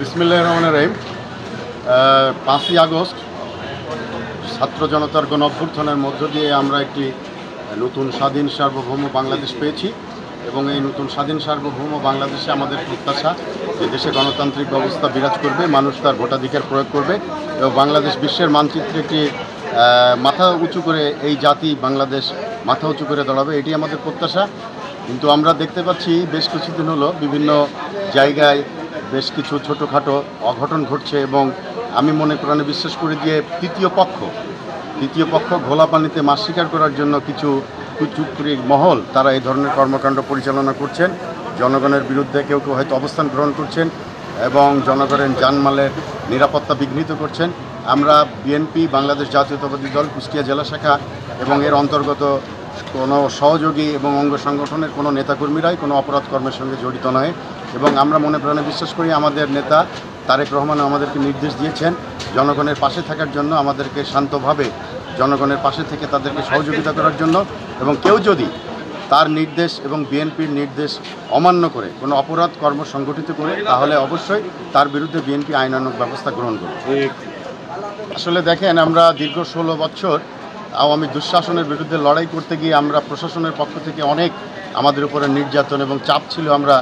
বিসমিল্লাহ রহমান রহিম। পাঁচই আগস্ট, ছাত্র জনতার গণ অভ্যুত্থানের মধ্য দিয়ে আমরা একটি নতুন স্বাধীন সার্বভৌম বাংলাদেশ পেয়েছি এবং এই নতুন স্বাধীন সার্বভৌম বাংলাদেশে আমাদের প্রত্যাশা যে দেশে গণতান্ত্রিক ব্যবস্থা বিরাজ করবে, মানুষ তার ভোটাধিকার প্রয়োগ করবে এবং বাংলাদেশ বিশ্বের মানচিত্রে একটি মাথা উঁচু করে এই জাতি বাংলাদেশ মাথা উঁচু করে দাঁড়াবে, এটি আমাদের প্রত্যাশা। কিন্তু আমরা দেখতে পাচ্ছি বেশ কিছুদিন হলো বিভিন্ন জায়গায় বেশ কিছু ছোটোখাটো অঘটন ঘটছে এবং আমি মনে প্রাণে বিশ্বাস করি যে তৃতীয় পক্ষ তৃতীয় পক্ষ ঘোলা পানিতে মাছ শিকার করার জন্য কিছু চুপড়ি মহল, তারা এই ধরনের কর্মকাণ্ড পরিচালনা করছেন। জনগণের বিরুদ্ধে কেউ কেউ হয়তো অবস্থান গ্রহণ করছেন এবং জনগণের জানমালের নিরাপত্তা বিঘ্নিত করছেন। আমরা বিএনপি, বাংলাদেশ জাতীয়তাবাদী দল, কুষ্টিয়া জেলা শাখা এবং এর অন্তর্গত কোনো সহযোগী এবং অঙ্গ সংগঠনের কোনো নেতাকর্মীরাই কোনো অপরাধ কর্মের সঙ্গে জড়িত নয় এবং আমরা মনে প্রাণে বিশ্বাস করি আমাদের নেতা তারেক রহমান আমাদেরকে নির্দেশ দিয়েছেন জনগণের পাশে থাকার জন্য আমাদেরকে শান্তভাবে জনগণের পাশে থেকে তাদেরকে সহযোগিতা করার জন্য এবং কেউ যদি তার নির্দেশ এবং বিএনপির নির্দেশ অমান্য করে কোনো অপরাধ কর্ম সংগঠিত করে, তাহলে অবশ্যই তার বিরুদ্ধে বিএনপি আইনানুগ ব্যবস্থা গ্রহণ করবে। আসলে দেখেন, আমরা দীর্ঘ ষোলো বছর আওয়ামী দুঃশাসনের বিরুদ্ধে লড়াই করতে গিয়ে আমরা প্রশাসনের পক্ষ থেকে অনেক আমাদের উপরে নির্যাতন এবং চাপ ছিল, আমরা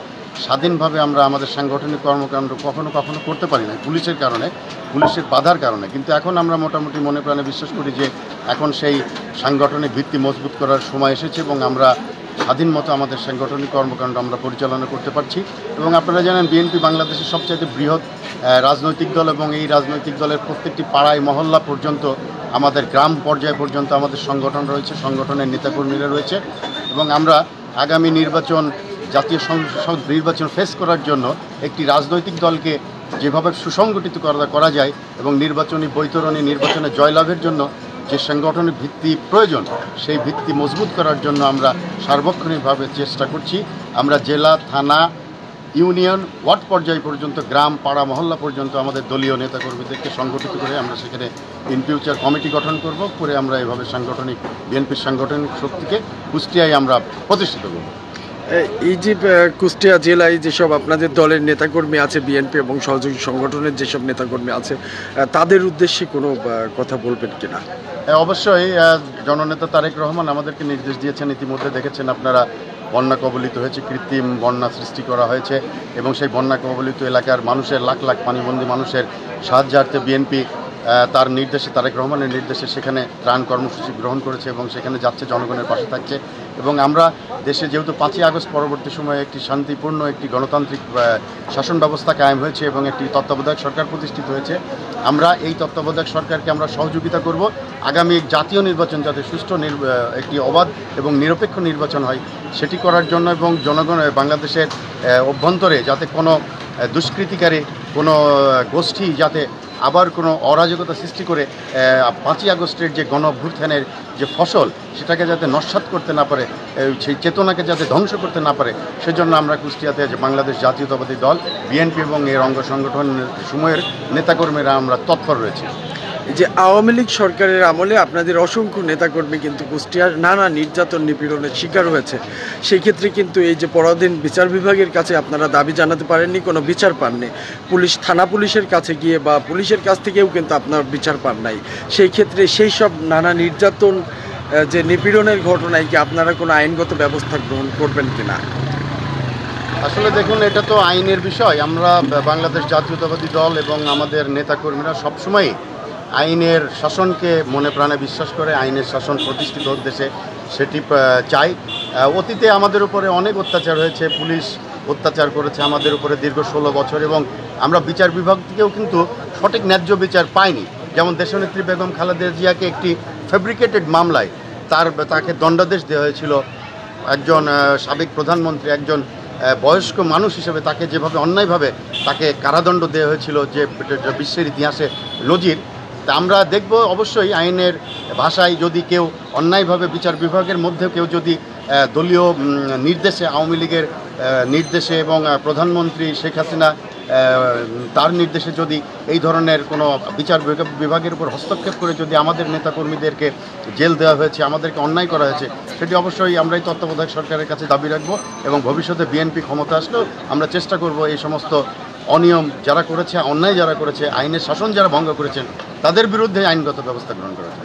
স্বাধীনভাবে আমরা আমাদের সাংগঠনিক কর্মকাণ্ড কখনো কখনো করতে পারি না পুলিশের কারণে, পুলিশের বাধার কারণে। কিন্তু এখন আমরা মোটামুটি মনে প্রাণে বিশ্বাস করি যে এখন সেই সাংগঠনিক ভিত্তি মজবুত করার সময় এসেছে এবং আমরা স্বাধীন মতো আমাদের সাংগঠনিক কর্মকাণ্ড আমরা পরিচালনা করতে পারছি। এবং আপনারা জানেন, বিএনপি বাংলাদেশের সবচাইতে বৃহৎ রাজনৈতিক দল এবং এই রাজনৈতিক দলের প্রত্যেকটি পাড়ায়, মহল্লা পর্যন্ত আমাদের গ্রাম পর্যায় পর্যন্ত আমাদের সংগঠন রয়েছে, সংগঠনের নেতাকর্মীরা রয়েছে এবং আমরা আগামী নির্বাচন, জাতীয় সংসদ নির্বাচন ফেস করার জন্য একটি রাজনৈতিক দলকে যেভাবে সুসংগঠিত করা করা যায় এবং নির্বাচনী বৈতরণী, নির্বাচনে জয়লাভের জন্য যে সাংগঠনিক ভিত্তি প্রয়োজন, সেই ভিত্তি মজবুত করার জন্য আমরা সার্বক্ষণিকভাবে চেষ্টা করছি। আমরা জেলা, থানা ইউনিয়ন ওয়ার্ড পর্যায় পর্যন্ত গ্রাম পাড়া মহল্লা পর্যন্ত আমাদের দলীয় নেতাকর্মীদেরকে সংগঠিত করে আমরা সেখানে ইন ফিউচার কমিটি গঠন করব করে আমরা এভাবে সাংগঠনিক বিএনপির সাংগঠনিক শক্তিকে কুষ্টিয়ায় আমরা প্রতিষ্ঠিত করব। এই যে কুষ্টিয়া জেলায় যেসব আপনাদের দলের নেতাকর্মী আছে বিএনপি এবং সহযোগী সংগঠনের যেসব নেতাকর্মী আছে তাদের উদ্দেশ্যে কোনো কথা বলবেন কিনা? হ্যাঁ, অবশ্যই জননেতা তারেক রহমান আমাদেরকে নির্দেশ দিয়েছেন ইতিমধ্যে দেখেছেন আপনারা বন্যা কবলিত হয়েছে, কৃত্রিম বন্যা সৃষ্টি করা হয়েছে এবং সেই বন্যা কবলিত এলাকার মানুষের লাখ লাখ পানিবন্দী মানুষের সাহায্যার্থে বিএনপি তার নির্দেশে, তারেক রহমানের নির্দেশে সেখানে ত্রাণ কর্মসূচি গ্রহণ করেছে এবং সেখানে যাচ্ছে, জনগণের পাশে থাকছে। এবং আমরা দেশে যেহেতু পাঁচই আগস্ট পরবর্তী সময়ে একটি শান্তিপূর্ণ, একটি গণতান্ত্রিক শাসন ব্যবস্থা কায়েম হয়েছে এবং একটি তত্ত্বাবধায়ক সরকার প্রতিষ্ঠিত হয়েছে, আমরা এই তত্ত্বাবধায়ক সরকারকে আমরা সহযোগিতা করব। আগামী জাতীয় নির্বাচন যাতে সুষ্ঠু একটি অবাধ এবং নিরপেক্ষ নির্বাচন হয়, সেটি করার জন্য এবং জনগণ বাংলাদেশের অভ্যন্তরে যাতে কোনো দুষ্কৃতিকারী, কোনো গোষ্ঠী যাতে আবার কোনো অরাজকতা সৃষ্টি করে পাঁচই আগস্টের যে গণভ্যুত্থানের যে ফসল, সেটাকে যাতে নস্বাত করতে না পারে সেই চেতনাকে যাতে ধ্বংস করতে না পারে, সেজন্য আমরা কুষ্টিয়াতে যে বাংলাদেশ জাতীয়তাবাদী দল, বিএনপি এবং এর অঙ্গ সংগঠন সময়ের নেতাকর্মীরা আমরা তৎপর রয়েছি। যে আওয়ামী লীগ সরকারের আমলে আপনাদের অসংখ্য নেতাকর্মী কিন্তু কুষ্টিয়ার নানা নির্যাতন নিপীড়নের শিকার হয়েছে। সেই ক্ষেত্রে কিন্তু এই যে পরাধীন বিচার বিভাগের কাছে আপনারা দাবি জানাতে পারেননি, কোনো বিচার পাননি। পুলিশ, থানা পুলিশের কাছে গিয়ে বা পুলিশের কাছ থেকেও কিন্তু আপনার বিচার পান নাই। সেই ক্ষেত্রে সেই সব নানা নির্যাতন যে নিপীড়নের ঘটনায় কি আপনারা কোনো আইনগত ব্যবস্থা গ্রহণ করবেন কি না আসলে দেখুন, এটা তো আইনের বিষয়। আমরা বাংলাদেশ জাতীয়তাবাদী দল এবং আমাদের নেতাকর্মীরা সবসময় আইনের শাসনকে মনে প্রাণে বিশ্বাস করে, আইনের শাসন প্রতিষ্ঠিত দেশে সেটি চাই। অতীতে আমাদের উপরে অনেক অত্যাচার হয়েছে, পুলিশ অত্যাচার করেছে আমাদের উপরে দীর্ঘ ষোলো বছর এবং আমরা বিচার বিভাগ থেকেও কিন্তু সঠিক ন্যায্য বিচার পাইনি। যেমন দেশনেত্রী বেগম খালেদা জিয়াকে একটি ফেব্রিকেটেড মামলায় তার, তাকে দণ্ডাদেশ দেওয়া হয়েছিল। একজন সাবেক প্রধানমন্ত্রী, একজন বয়স্ক মানুষ হিসেবে তাকে যেভাবে অন্যায়ভাবে তাকে কারাদণ্ড দেওয়া হয়েছিল, যে বিশ্বের ইতিহাসে নজির তা আমরা দেখব অবশ্যই আইনের ভাষায় যদি কেউ অন্যায়ভাবে বিচার বিভাগের মধ্যেও কেউ যদি দলীয় নির্দেশে, আওয়ামী লীগের নির্দেশে এবং প্রধানমন্ত্রী শেখ হাসিনা তার নির্দেশে যদি এই ধরনের কোনো বিচার বিভাগের উপর হস্তক্ষেপ করে যদি আমাদের নেতাকর্মীদেরকে জেল দেওয়া হয়েছে, আমাদেরকে অন্যায় করা হয়েছে, সেটি অবশ্যই আমরা এই তত্ত্বাবধায়ক সরকারের কাছে দাবি রাখব এবং ভবিষ্যতে বিএনপি ক্ষমতা আসলেও আমরা চেষ্টা করব এই সমস্ত অনিয়ম যারা করেছে, অন্যায় যারা করেছে, আইনের শাসন যারা ভঙ্গ করেছেন, তাদের বিরুদ্ধে আইনগত ব্যবস্থা গ্রহণ করা